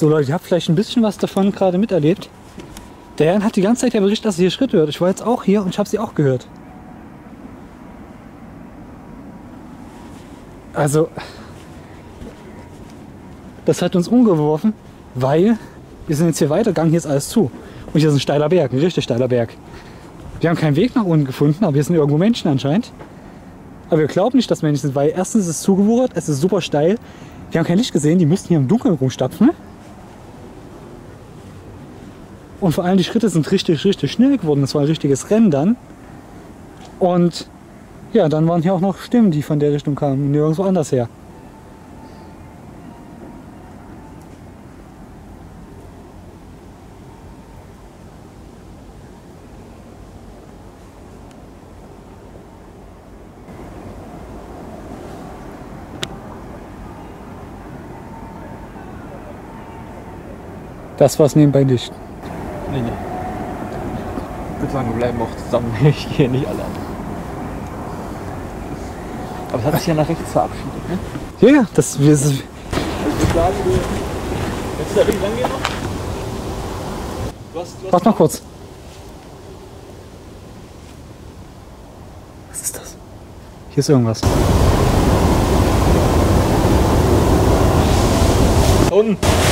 So Leute, ihr habt vielleicht ein bisschen was davon gerade miterlebt. Der Jan hat die ganze Zeit ja berichtet, dass er hier Schritte hört. Ich war jetzt auch hier und ich habe sie auch gehört. Also, das hat uns umgeworfen, weil wir sind jetzt hier weitergegangen, hier ist alles zu. Und hier ist ein steiler Berg, ein richtig steiler Berg. Wir haben keinen Weg nach unten gefunden, aber hier sind irgendwo Menschen anscheinend. Aber wir glauben nicht, dass Menschen sind, weil erstens ist es zugewuchert, es ist super steil. Wir haben kein Licht gesehen, die mussten hier im Dunkeln rumstapfen. Und vor allem die Schritte sind richtig, richtig schnell geworden. Das war ein richtiges Rennen dann. Und ja, dann waren hier auch noch Stimmen, die von der Richtung kamen, nirgendwo anders her. Das war's nebenbei nicht. Nee, nee. Ich würde sagen, wir bleiben auch zusammen. Ich gehe nicht allein. Aber es hat sich ja nach rechts verabschiedet, ne? Ja, ja, das, wir, das, Also ich sagen, du da wirklich lang gehen noch? Du hast, du hast warte noch kurz. Was ist das? Hier ist irgendwas. Da unten.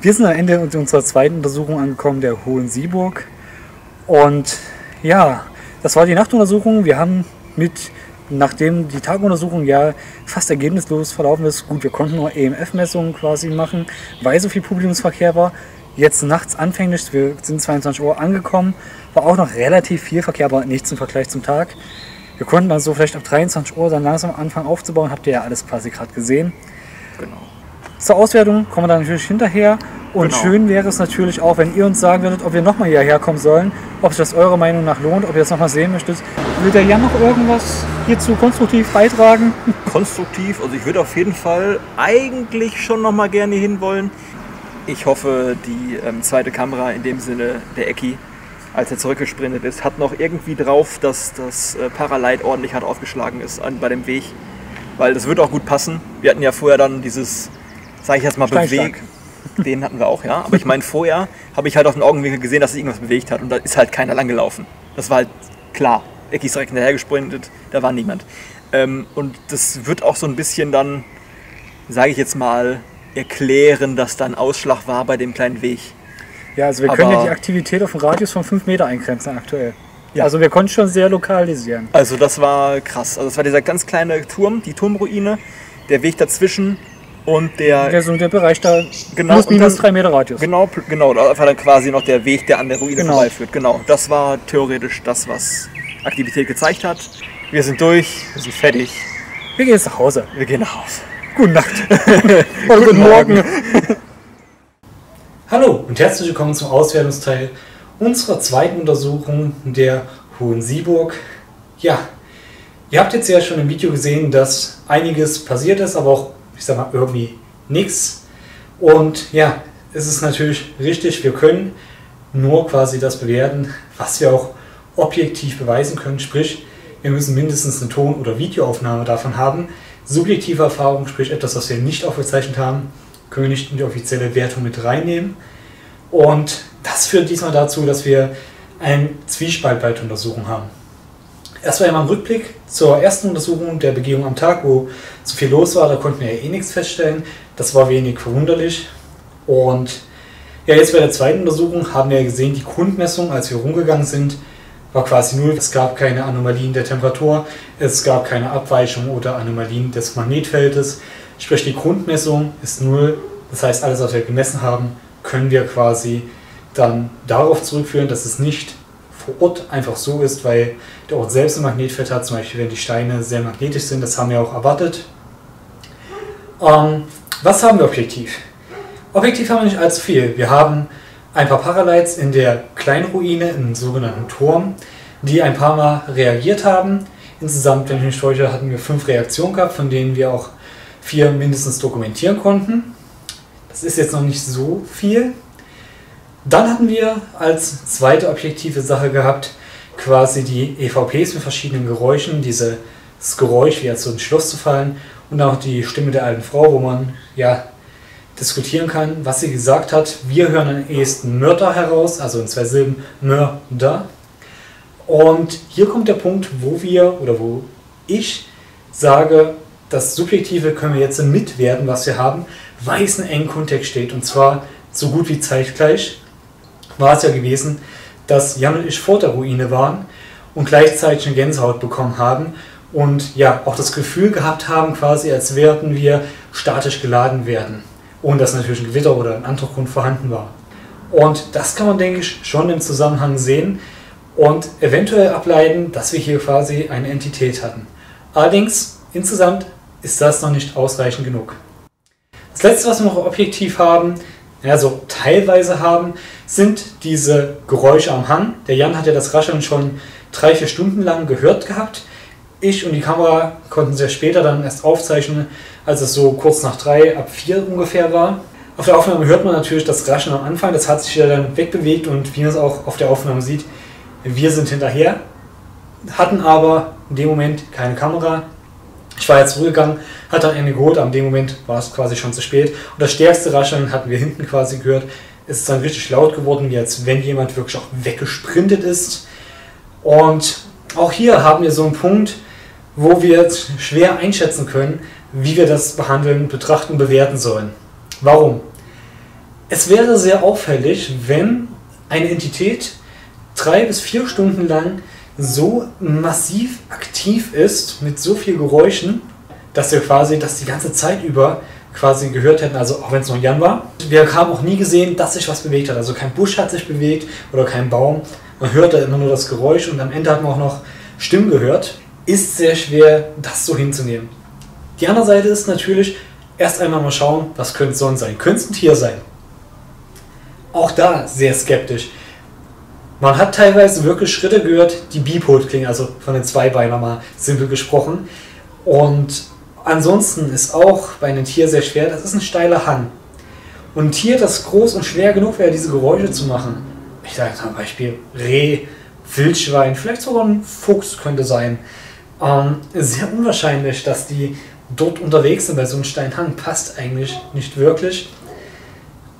Wir sind am Ende unserer zweiten Untersuchung angekommen, der Hohen Sieburg. Und ja, das war die Nachtuntersuchung. Wir haben mit, nachdem die Taguntersuchung ja fast ergebnislos verlaufen ist, gut, wir konnten nur EMF-Messungen quasi machen, weil so viel Publikumsverkehr war. Jetzt nachts anfänglich, wir sind 22 Uhr angekommen, war auch noch relativ viel Verkehr, aber nichts im Vergleich zum Tag. Wir konnten dann so vielleicht ab 23 Uhr dann langsam anfangen aufzubauen, habt ihr ja alles quasi gerade gesehen. Genau. Zur Auswertung kommen wir dann natürlich hinterher. Und Genau. schön wäre es natürlich auch, wenn ihr uns sagen würdet, ob wir nochmal hierher kommen sollen, ob sich das eurer Meinung nach lohnt, ob ihr das nochmal sehen möchtet. Will der Jan noch irgendwas hierzu konstruktiv beitragen? konstruktiv. Also ich würde auf jeden Fall eigentlich schon noch mal gerne hinwollen. Ich hoffe, die ähm, zweite Kamera, in dem Sinne der Ecki, als er zurückgesprintet ist, hat noch irgendwie drauf, dass das äh, Paralight ordentlich hart aufgeschlagen ist an, bei dem Weg. Weil das wird auch gut passen. Wir hatten ja vorher dann dieses, sage ich jetzt mal, Steinschlag. Beweg. Den hatten wir auch, ja. Aber ich meine, vorher habe ich halt auf den Augenwinkel gesehen, dass sich irgendwas bewegt hat und da ist halt keiner lang gelaufen. Das war halt klar. Ecki ist direkt hinterher gesprintet, da war niemand. Ähm, und das wird auch so ein bisschen dann, sage ich jetzt mal, erklären, dass da ein Ausschlag war bei dem kleinen Weg. Ja, also wir können Aber- ja die Aktivität auf einen Radius von 5 Meter eingrenzen aktuell. Ja. Also wir konnten schon sehr lokalisieren. Also das war krass. Also es war dieser ganz kleine Turm, die Turmruine, der Weg dazwischen und der Der, so der Bereich da Genau, plus minus 3 Meter Radius. Genau, genau, da war dann quasi noch der Weg, der an der Ruine Genau. vorbeiführt. Genau, das war theoretisch das, was Aktivität gezeigt hat. Wir sind durch, wir sind fertig, Wir gehen jetzt nach Hause. wir gehen nach Hause. Gute Nacht. Oder guten Morgen. Hallo und herzlich willkommen zum Auswertungsteil unserer zweiten Untersuchung der Hohen Sieburg. Ja, ihr habt jetzt ja schon im Video gesehen, dass einiges passiert ist, aber auch, ich sag mal, irgendwie nichts. Und ja, es ist natürlich richtig, wir können nur quasi das bewerten, was wir auch objektiv beweisen können. Sprich, wir müssen mindestens eine Ton- oder Videoaufnahme davon haben. Subjektive Erfahrung, sprich etwas, was wir nicht aufgezeichnet haben, können wir nicht in die offizielle Wertung mit reinnehmen. Und das führt diesmal dazu, dass wir einen Zwiespalt bei der Untersuchung haben. Erstmal einmal im Rückblick zur ersten Untersuchung der Begehung am Tag, wo so viel los war, da konnten wir ja eh nichts feststellen. Das war wenig verwunderlich. Und ja, jetzt bei der zweiten Untersuchung haben wir gesehen, die Grundmessung, als wir rumgegangen sind, war quasi null. Es gab keine Anomalien der Temperatur, es gab keine Abweichung oder Anomalien des Magnetfeldes. Sprich, die Grundmessung ist null. Das heißt, alles, was wir gemessen haben, können wir quasi dann darauf zurückführen, dass es nicht Ort einfach so ist, weil der Ort selbst ein Magnetfeld hat. Zum Beispiel, wenn die Steine sehr magnetisch sind, das haben wir auch erwartet. Ähm, was haben wir objektiv? Objektiv haben wir nicht allzu viel. Wir haben ein paar Paralites in der Kleinruine, im sogenannten Turm, die ein paar Mal reagiert haben. Insgesamt, wenn ich mich täusche, hatten wir fünf Reaktionen gehabt, von denen wir auch vier mindestens dokumentieren konnten. Das ist jetzt noch nicht so viel. Dann hatten wir als zweite objektive Sache gehabt, quasi die EVPs mit verschiedenen Geräuschen, dieses Geräusch, wie als so ein Schloss zu fallen und auch die Stimme der alten Frau, wo man ja diskutieren kann, was sie gesagt hat. Wir hören am ehesten Mörder heraus, also in zwei Silben Mörder. Und hier kommt der Punkt, wo wir oder wo ich sage, das Subjektive können wir jetzt mitwerten, was wir haben, weil es in engen Kontext steht. Und zwar so gut wie zeitgleich war es ja gewesen, dass Jan und ich vor der Ruine waren und gleichzeitig eine Gänsehaut bekommen haben und ja auch das Gefühl gehabt haben, quasi als würden wir statisch geladen werden, ohne dass natürlich ein Gewitter oder ein anderer Grund vorhanden war. Und das kann man, denke ich, schon im Zusammenhang sehen und eventuell ableiten, dass wir hier quasi eine Entität hatten. Allerdings, insgesamt ist das noch nicht ausreichend genug. Das letzte, was wir noch objektiv haben, also teilweise haben, sind diese Geräusche am Hang. Der Jan hat ja das Rascheln schon drei, vier Stunden lang gehört gehabt. Ich und die Kamera konnten sehr später dann erst aufzeichnen, als es so kurz nach drei, ab vier ungefähr war. Auf der Aufnahme hört man natürlich das Rascheln am Anfang, das hat sich ja dann wegbewegt und wie man es auch auf der Aufnahme sieht, wir sind hinterher, hatten aber in dem Moment keine Kamera. Ich war jetzt zurückgegangen, hat dann eine geholt, aber in dem Moment war es quasi schon zu spät. Und das stärkste Rascheln hatten wir hinten quasi gehört. Es ist dann richtig laut geworden, als wenn jemand wirklich auch weggesprintet ist. Und auch hier haben wir so einen Punkt, wo wir jetzt schwer einschätzen können, wie wir das behandeln, betrachten, bewerten sollen. Warum? Es wäre sehr auffällig, wenn eine Entität drei bis vier Stunden lang so massiv aktiv ist mit so viel Geräuschen, dass wir quasi das die ganze Zeit über quasi gehört hätten, also auch wenn es noch Jan war. Wir haben auch nie gesehen, dass sich was bewegt hat. Also kein Busch hat sich bewegt oder kein Baum. Man hörte immer nur das Geräusch und am Ende hat man auch noch Stimmen gehört. Ist sehr schwer, das so hinzunehmen. Die andere Seite ist natürlich, erst einmal mal schauen, was könnte es sonst sein. Könnte es ein Tier sein? Auch da sehr skeptisch. Man hat teilweise wirklich Schritte gehört, die Bipod klingen, also von den Zweibeiner mal simpel gesprochen. Und ansonsten ist auch bei einem Tier sehr schwer, das ist ein steiler Hang. Und ein Tier, das groß und schwer genug wäre, diese Geräusche zu machen, ich sage zum Beispiel Reh, Wildschwein, vielleicht sogar ein Fuchs könnte sein, ähm, sehr unwahrscheinlich, dass die dort unterwegs sind, weil so ein Steinhang passt eigentlich nicht wirklich.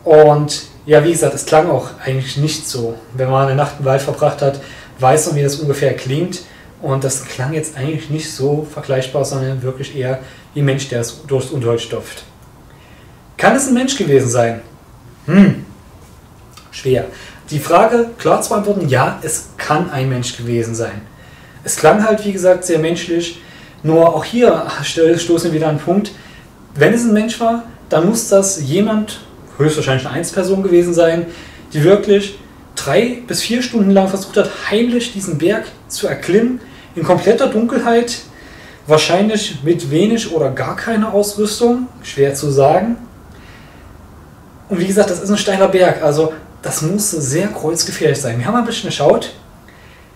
Und ja, wie gesagt, es klang auch eigentlich nicht so. Wenn man eine Nacht im Wald verbracht hat, weiß man, wie das ungefähr klingt. Und das klang jetzt eigentlich nicht so vergleichbar, sondern wirklich eher wie Mensch, der es durchs Unterholz stopft. Kann es ein Mensch gewesen sein? Hm, schwer. Die Frage klar zu beantworten, ja, es kann ein Mensch gewesen sein. Es klang halt, wie gesagt, sehr menschlich. Nur auch hier stoßen wir wieder an den Punkt, wenn es ein Mensch war, dann muss das jemand höchstwahrscheinlich eine Einzelperson gewesen sein, die wirklich drei bis vier Stunden lang versucht hat, heimlich diesen Berg zu erklimmen, in kompletter Dunkelheit, wahrscheinlich mit wenig oder gar keiner Ausrüstung, schwer zu sagen. Und wie gesagt, das ist ein steiler Berg, also das muss sehr kreuzgefährlich sein. Wir haben ein bisschen geschaut,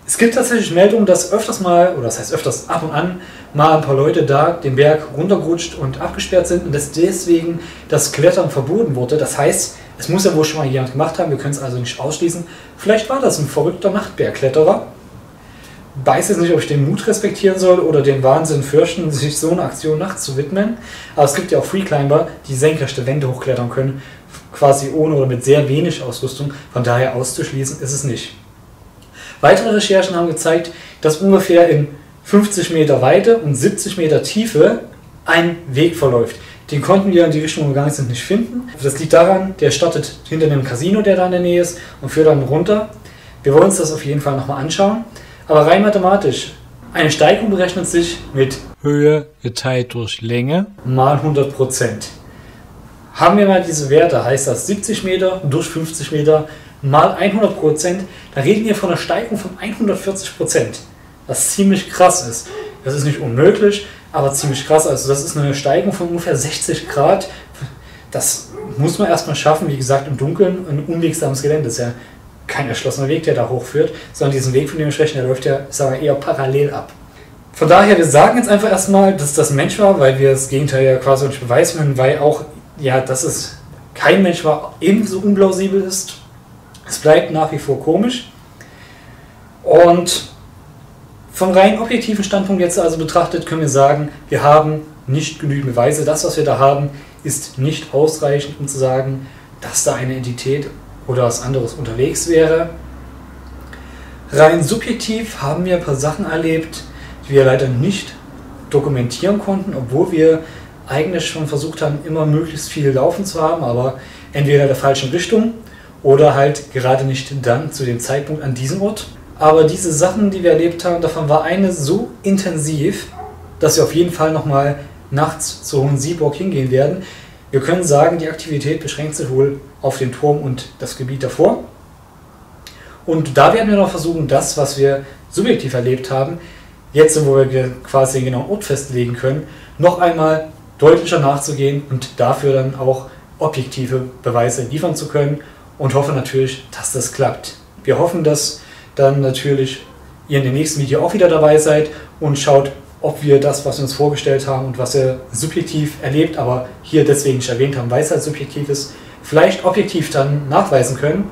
es gibt tatsächlich Meldungen, dass öfters mal, oder das heißt öfters ab und an, mal ein paar Leute da den Berg runtergerutscht und abgesperrt sind und dass deswegen das Klettern verboten wurde. Das heißt, es muss ja wohl schon mal jemand gemacht haben, wir können es also nicht ausschließen. Vielleicht war das ein verrückter Nachtbergkletterer. Weiß jetzt nicht, ob ich den Mut respektieren soll oder den Wahnsinn fürchten, sich so eine Aktion nachts zu widmen. Aber es gibt ja auch Freeclimber, die senkrechte Wände hochklettern können, quasi ohne oder mit sehr wenig Ausrüstung. Von daher auszuschließen ist es nicht. Weitere Recherchen haben gezeigt, dass ungefähr in 50 Meter Weite und 70 Meter Tiefe ein Weg verläuft. Den konnten wir in die Richtung, gegangen sind, nicht finden. Das liegt daran, der startet hinter dem Casino, der da in der Nähe ist, und führt dann runter. Wir wollen uns das auf jeden Fall nochmal anschauen. Aber rein mathematisch, eine Steigung berechnet sich mit Höhe geteilt durch Länge mal 100 Prozent. Haben wir mal diese Werte, heißt das 70 Meter durch 50 Meter mal 100 Prozent, da reden wir von einer Steigung von 140 Prozent, was ziemlich krass ist. Das ist nicht unmöglich, aber ziemlich krass. Also das ist eine Steigung von ungefähr 60 Grad. Das muss man erstmal schaffen, wie gesagt, im Dunkeln, ein unwegsames Gelände. Ist ja kein erschlossener Weg, der da hochführt, sondern diesen Weg, von dem wir sprechen, der läuft ja, sagen wir, eher parallel ab. Von daher, wir sagen jetzt einfach erstmal, dass das Mensch war, weil wir das Gegenteil ja quasi nicht beweisen können, weil auch, ja, dass es kein Mensch war, ebenso unplausibel ist. Es bleibt nach wie vor komisch. Und vom rein objektiven Standpunkt jetzt also betrachtet, können wir sagen, wir haben nicht genügend Beweise. Das, was wir da haben, ist nicht ausreichend, um zu sagen, dass da eine Entität oder was anderes unterwegs wäre. Rein subjektiv haben wir ein paar Sachen erlebt, die wir leider nicht dokumentieren konnten, obwohl wir eigentlich schon versucht haben, immer möglichst viel laufen zu haben, aber entweder in der falschen Richtung oder halt gerade nicht dann zu dem Zeitpunkt an diesem Ort. Aber diese Sachen, die wir erlebt haben, davon war eine so intensiv, dass wir auf jeden Fall nochmal nachts zu Hohensieburg hingehen werden. Wir können sagen, die Aktivität beschränkt sich wohl auf den Turm und das Gebiet davor. Und da werden wir noch versuchen, das, was wir subjektiv erlebt haben, jetzt, wo wir quasi den genauen Ort festlegen können, noch einmal deutlicher nachzugehen und dafür dann auch objektive Beweise liefern zu können und hoffe natürlich, dass das klappt. Wir hoffen, dass dann natürlich ihr in dem nächsten Video auch wieder dabei seid und schaut, ob wir das, was wir uns vorgestellt haben und was ihr subjektiv erlebt, aber hier deswegen nicht erwähnt haben, weil es halt subjektiv ist, vielleicht objektiv dann nachweisen können.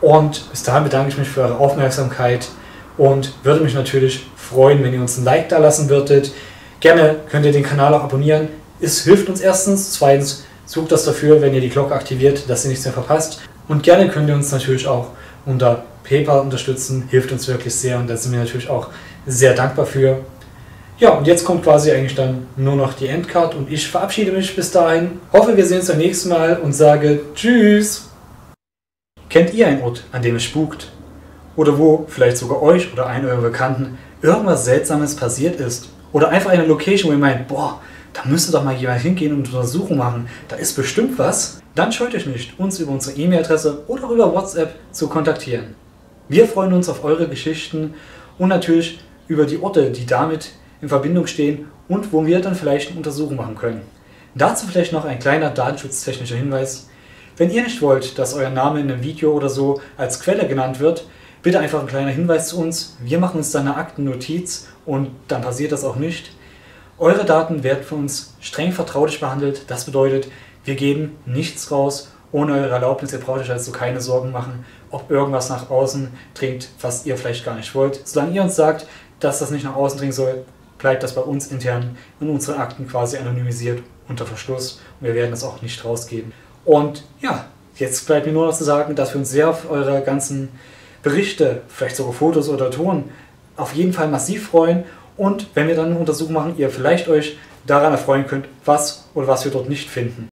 Und bis dahin bedanke ich mich für eure Aufmerksamkeit und würde mich natürlich freuen, wenn ihr uns ein Like da lassen würdet. Gerne könnt ihr den Kanal auch abonnieren. Es hilft uns erstens. Zweitens sucht das dafür, wenn ihr die Glocke aktiviert, dass ihr nichts mehr verpasst. Und gerne könnt ihr uns natürlich auch unter PayPal unterstützen, hilft uns wirklich sehr und da sind wir natürlich auch sehr dankbar für. Ja, und jetzt kommt quasi eigentlich dann nur noch die Endcard und ich verabschiede mich bis dahin. Hoffe, wir sehen uns beim nächsten Mal und sage Tschüss. Kennt ihr einen Ort, an dem es spukt? oder wo vielleicht sogar euch oder einen eurer Bekannten irgendwas Seltsames passiert ist oder einfach eine Location, wo ihr meint, boah, da müsste doch mal jemand hingehen und Untersuchung machen, da ist bestimmt was, dann scheut euch nicht, uns über unsere E-Mail-Adresse oder über WhatsApp zu kontaktieren. Wir freuen uns auf eure Geschichten und natürlich über die Orte, die damit in Verbindung stehen und wo wir dann vielleicht eine Untersuchung machen können. Dazu vielleicht noch ein kleiner datenschutztechnischer Hinweis. Wenn ihr nicht wollt, dass euer Name in einem Video oder so als Quelle genannt wird, bitte einfach ein kleiner Hinweis zu uns. Wir machen uns dann eine Aktennotiz und dann passiert das auch nicht. Eure Daten werden von uns streng vertraulich behandelt. Das bedeutet, wir geben nichts raus ohne eure Erlaubnis. Ihr braucht euch also keine Sorgen machen, ob irgendwas nach außen dringt, was ihr vielleicht gar nicht wollt. Solange ihr uns sagt, dass das nicht nach außen dringen soll, bleibt das bei uns intern in unseren Akten quasi anonymisiert unter Verschluss und wir werden das auch nicht rausgeben. Und ja, jetzt bleibt mir nur noch zu sagen, dass wir uns sehr auf eure ganzen Berichte, vielleicht sogar Fotos oder Ton, auf jeden Fall massiv freuen. Und wenn wir dann eine Untersuchung machen, ihr vielleicht euch daran erfreuen könnt, was oder was wir dort nicht finden.